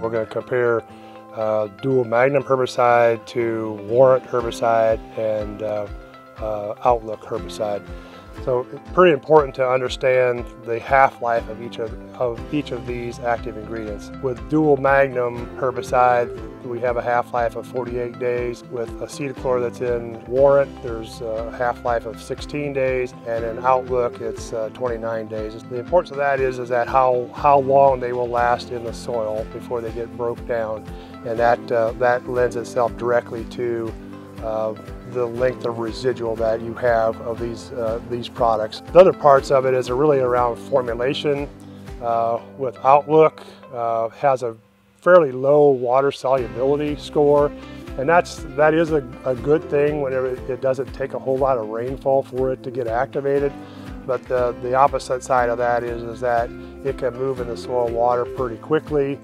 We're going to compare uh, dual magnum herbicide to warrant herbicide and uh, uh, outlook herbicide. So it's pretty important to understand the half-life of each of, of each of these active ingredients. With dual magnum herbicide, we have a half-life of 48 days. With acetochlor that's in warrant, there's a half-life of 16 days, and in outlook, it's uh, 29 days. The importance of that is, is that how, how long they will last in the soil before they get broke down, and that, uh, that lends itself directly to the length of residual that you have of these, uh, these products. The other parts of it is really around formulation. Uh, with Outlook, uh, has a fairly low water solubility score, and that's, that is a, a good thing whenever it doesn't take a whole lot of rainfall for it to get activated. But the, the opposite side of that is, is that it can move in the soil water pretty quickly.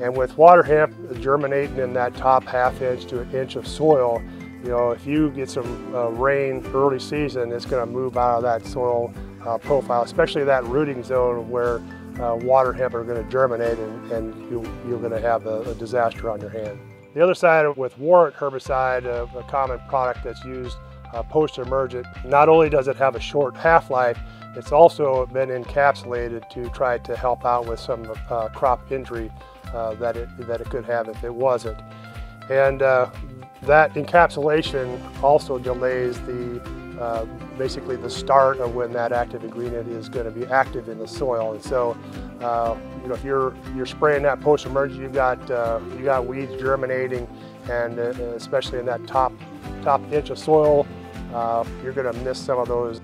And with water hemp germinating in that top half inch to an inch of soil, you know, if you get some uh, rain early season, it's going to move out of that soil uh, profile, especially that rooting zone where uh, water hemp are going to germinate and, and you, are going to have a, a, disaster on your hand. The other side with warrant herbicide, a, a common product that's used uh, post-emergent, not only does it have a short half-life, it's also been encapsulated to try to help out with some uh, crop injury uh, that, it, that it could have if it wasn't. And that encapsulation also delays the uh, basically the start of when that active ingredient is going to be active in the soil. And so, uh, you know, if you're you're spraying that post-emergent, you've got uh, you got weeds germinating, and uh, especially in that top top inch of soil, uh, you're going to miss some of those